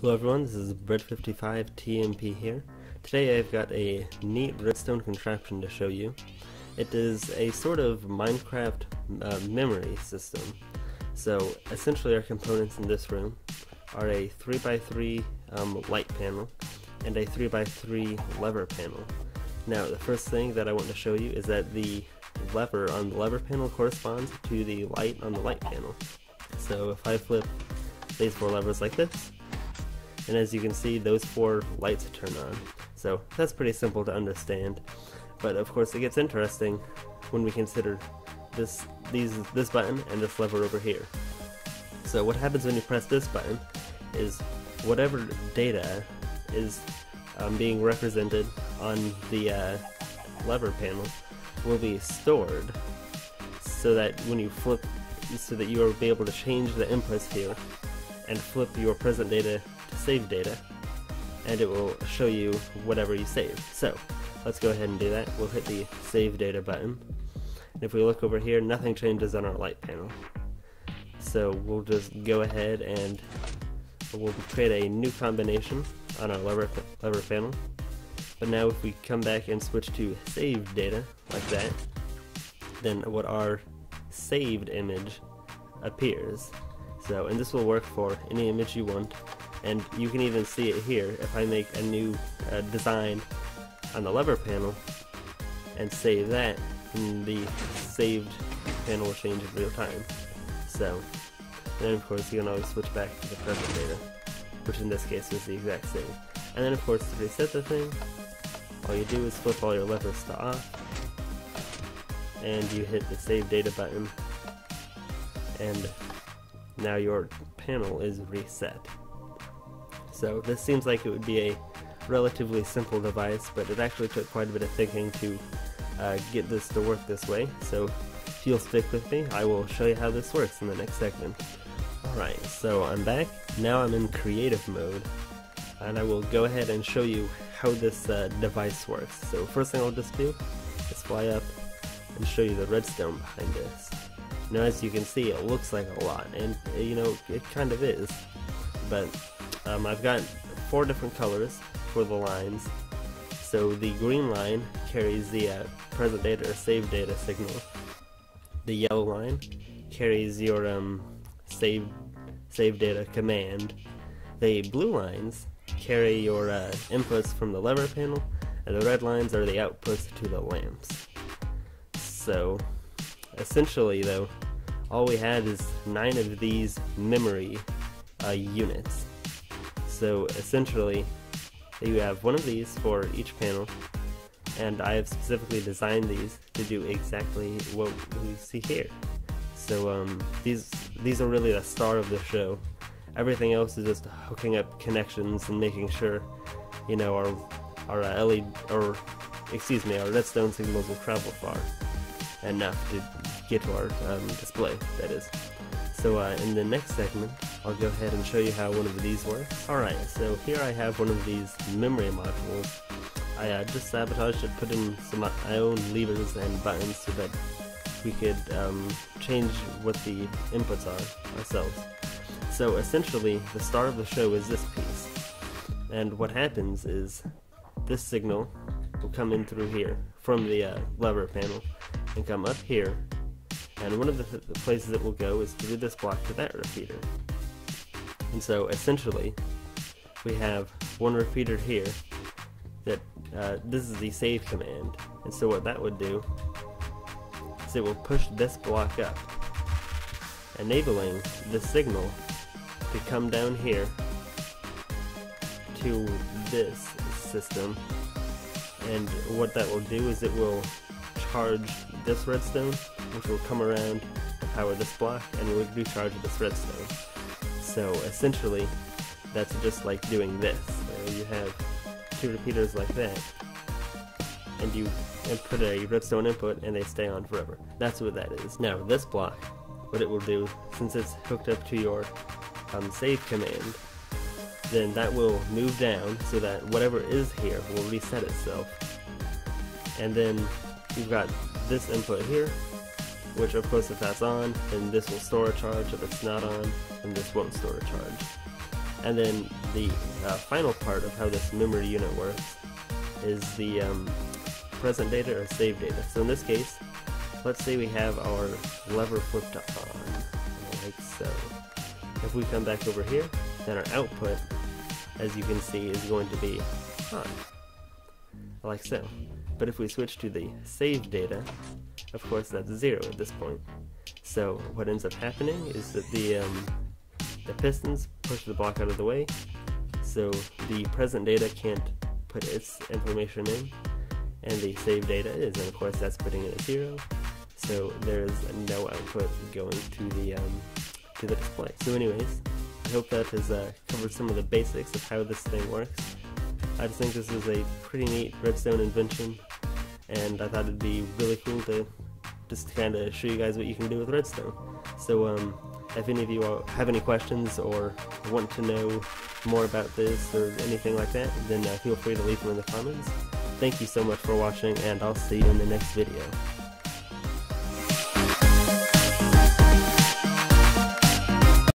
Hello everyone, this is Bread55 TMP here. Today I've got a neat redstone contraption to show you. It is a sort of Minecraft uh, memory system. So essentially our components in this room are a 3x3 um, light panel and a 3x3 lever panel. Now the first thing that I want to show you is that the lever on the lever panel corresponds to the light on the light panel. So if I flip these four levers like this, and as you can see those four lights turn on. So that's pretty simple to understand, but of course it gets interesting when we consider this these this button and this lever over here. So what happens when you press this button is whatever data is um, being represented on the uh, lever panel will be stored so that when you flip so that you will be able to change the inputs here and flip your present data save data and it will show you whatever you saved. So let's go ahead and do that. We'll hit the save data button. And if we look over here, nothing changes on our light panel. So we'll just go ahead and we'll create a new combination on our lever, lever panel. But now if we come back and switch to save data like that, then what our saved image appears. So, and this will work for any image you want and you can even see it here. If I make a new uh, design on the lever panel and save that and the saved panel will change in real time. So and then of course you can always switch back to the present data which in this case is the exact same. And then of course to reset the thing all you do is flip all your levers to off and you hit the save data button and now your panel is reset. So this seems like it would be a relatively simple device, but it actually took quite a bit of thinking to uh, get this to work this way. So if you'll stick with me, I will show you how this works in the next segment. Alright, so I'm back. Now I'm in creative mode, and I will go ahead and show you how this uh, device works. So first thing I'll just do is fly up and show you the redstone behind this. Now as you can see, it looks like a lot, and you know, it kind of is, but um, I've got four different colors for the lines. So the green line carries the uh, present data or save data signal. The yellow line carries your um, save save data command. The blue lines carry your uh, inputs from the lever panel, and the red lines are the outputs to the lamps. So essentially, though, all we had is nine of these memory uh, units. So essentially, you have one of these for each panel, and I have specifically designed these to do exactly what we see here. So um, these these are really the star of the show. Everything else is just hooking up connections and making sure, you know, our our uh, LED or excuse me, our redstone signals will travel far enough to get to our um, display. That is. So uh, in the next segment, I'll go ahead and show you how one of these works. Alright, so here I have one of these memory modules. I uh, just sabotaged it, put in some of my own levers and buttons so that we could um, change what the inputs are ourselves. So essentially, the star of the show is this piece. And what happens is this signal will come in through here from the uh, lever panel and come up here and one of the, th the places it will go is through this block to that repeater. And so essentially, we have one repeater here that uh, this is the save command. And so what that would do is it will push this block up, enabling the signal to come down here to this system. And what that will do is it will charge this redstone, which will come around and power this block, and it will recharge this redstone. So essentially, that's just like doing this. You have two repeaters like that, and you and put a redstone input, and they stay on forever. That's what that is. Now this block, what it will do, since it's hooked up to your um, save command, then that will move down so that whatever is here will reset itself. And then you've got this input here, which of course if that's on, then this will store a charge. If it's not on, then this won't store a charge. And then the uh, final part of how this memory unit works is the um, present data or save data. So in this case, let's say we have our lever flipped on, like so. If we come back over here, then our output, as you can see, is going to be on, like so. But if we switch to the save data, of course that's zero at this point. So what ends up happening is that the um, the pistons push the block out of the way, so the present data can't put its information in, and the save data is, and of course that's putting it a zero, so there's no output going to the um, to the display. So anyways, I hope that has uh, covered some of the basics of how this thing works. I just think this is a pretty neat redstone invention, and I thought it'd be really cool to just kind of show you guys what you can do with redstone. So um, if any of you have any questions or want to know more about this or anything like that, then uh, feel free to leave them in the comments. Thank you so much for watching, and I'll see you in the next video.